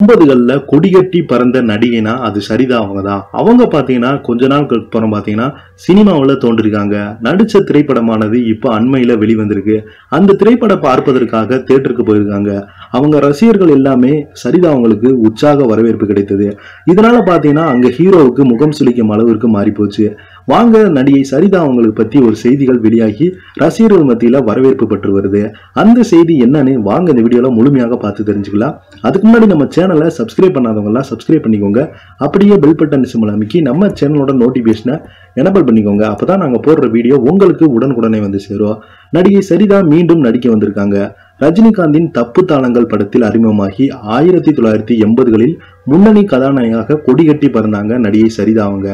ஐம்பதுகளில் கொடிகட்டி பறந்த நடிகைனா அது சரிதா அவங்க தான் அவங்க பாத்தீங்கன்னா கொஞ்ச நாளுக்கு அப்புறம் பாத்தீங்கன்னா சினிமாவுல தோன்றிருக்காங்க. நடிச்ச திரைப்படமானது இப்போ அண்மையில வெளிவந்திருக்கு. அந்த திரைப்படம் பார்ப்பதற்காக தேட்டருக்கு போயிருக்காங்க. அவங்க ரசிகர்கள் எல்லாமே சரிதா அவங்களுக்கு உற்சாக வரவேற்பு கிடைத்தது. இதனால பாத்தீங்கன்னா அங்க ஹீரோவுக்கு முகம் சுளிக்கும் அளவிற்கு மாறி போச்சு வாங்க நடிகை சரிதா அவங்களுக்கு பத்தி ஒரு செய்திகள் வெளியாகி ரசிகர்கள் மத்தியில வரவேற்பு பெற்று வருது. அந்த செய்தி என்னன்னு வாங்க இந்த வீடியோல முழுமையாக பார்த்து தெரிஞ்சுக்கலாம். அதுக்கு முன்னாடி நம்ம சேனலை சப்ஸ்கிரைப் பண்ணாதவங்கலாம் சப்ஸ்கிரைப் பண்ணிக்கோங்க. அப்படியே பெல் பட்டன் சிம்பிள் அமைக்கி நம்ம சேனலோட நோட்டிபிகேஷனை எனபிள் பண்ணிக்கோங்க. அப்பதான் நாங்க போடுற வீடியோ உங்களுக்கு உடனுக்குடனே வந்து சேரும். நடிகை சரிதா மீண்டும் நடிக்க வந்திருக்காங்க. ரஜினிகாந்தின் தப்பு தாளங்கள் படத்தில் அறிமுகமாகி ஆயிரத்தி தொள்ளாயிரத்தி எண்பதுகளில் முன்னணி கதாநாயகியாக கொடிகட்டி பறந்தாங்க நடிகை சரிதா அச்சமில்லை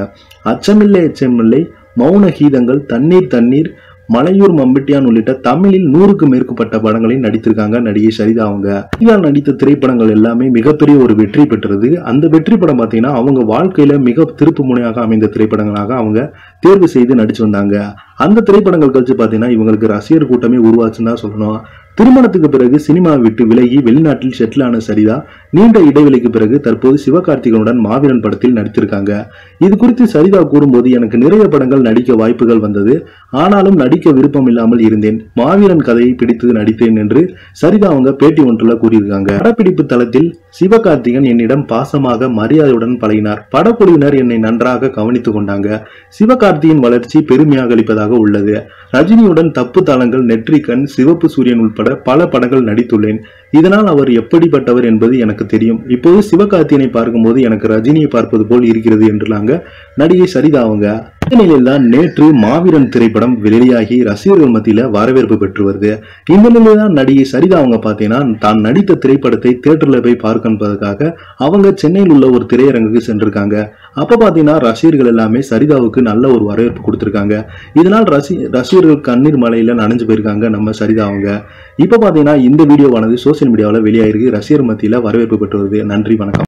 அச்சமில்லை எச்சமில்லை மௌன கீதங்கள் தண்ணீர் தண்ணீர் மலையூர் மம்பிட்டியான் உள்ளிட்ட தமிழில் நூறுக்கு மேற்பட்ட படங்களில் நடித்திருக்காங்க நடிகை சரிதா அவங்க. சரிதா நடித்த திரைப்படங்கள் எல்லாமே மிகப்பெரிய ஒரு வெற்றி பெற்றது. அந்த வெற்றி படம் பார்த்தீங்கன்னா அவங்க வாழ்க்கையில மிக திருப்பு முனையாக அமைந்த திரைப்படங்களாக அவங்க தேர்வு செய்து நடிச்சு வந்தாங்க. அந்த திரைப்படங்கள் கழிச்சு பார்த்தீங்கன்னா இவங்களுக்கு ரசிகர் கூட்டமே உருவாச்சுன்னு தான் சொல்லணும். திருமணத்துக்கு பிறகு சினிமாவை விட்டு விலகி வெளிநாட்டில் செட்டில் ஆன சரிதா நீண்ட இடைவெளிக்கு பிறகு தற்போது சிவகார்த்திகனுடன் மாவீரன் படத்தில் நடித்திருக்காங்க இது குறித்து சரிதா கூறும்போது எனக்கு நிறைய படங்கள் நடிக்க வாய்ப்புகள் வந்தது. ஆனாலும் நடிக்க விருப்பம் இல்லாமல் இருந்தேன். மாவீரன் கதையை பிடித்து நடித்தேன் என்று சரிதா அவங்க பேட்டி ஒன்றில் கூறியிருக்காங்க. படப்பிடிப்பு தளத்தில் சிவகார்த்திகன் என்னிடம் பாசமாக மரியாதையுடன் பழகினார். படக்குழுவினர் என்னை நன்றாக கவனித்துக் கொண்டாங்க. சிவகார்த்தியின் வளர்ச்சி பெருமையாக அளிப்பதாக உள்ளது. ரஜினியுடன் தப்பு தாளங்கள் நெற்றிக்கண் சிவப்பு சூரியன் உட்பட பல படங்கள் நடித்துள்ளேன். இதனால் அவர் எப்படிப்பட்டவர் என்பது எனக்கு தெரியும். இப்போது சிவகார்த்தியனை பார்க்கும்போது எனக்கு ரஜினியை பார்ப்பது போல் இருக்கிறது என்றுலாங்க நடிகை சரிதா அவங்க. இந்த நிலையில்தான் நேற்று மாவீரன் திரைப்படம் வெளியாகி ரசிகர்கள் மத்தியில வரவேற்பு பெற்று வருது. இந்த நிலையில தான் நடிகை சரிதா அவங்க பார்த்தீங்கன்னா தான் நடித்த திரைப்படத்தை தியேட்டர்ல போய் பார்க்கணுன்றதுக்காக அவங்க சென்னையில் உள்ள ஒரு திரையரங்குக்கு சென்றிருக்காங்க. அப்ப பாத்தீங்கன்னா ரசிகர்கள் எல்லாமே சரிதாவுக்கு நல்ல ஒரு வரவேற்பு கொடுத்திருக்காங்க. இதனால் ரசி ரசிகர்கள் கண்ணீர் மலையில நனைஞ்சு போயிருக்காங்க நம்ம சரிதா அவங்க. இப்ப பாத்தீங்கன்னா இந்த வீடியோவானது சோசியல் மீடியாவில் வெளியாயிருக்கு. ரசிகர் மத்தியில் வரவேற்பு பெற்று வருது. நன்றி வணக்கம்.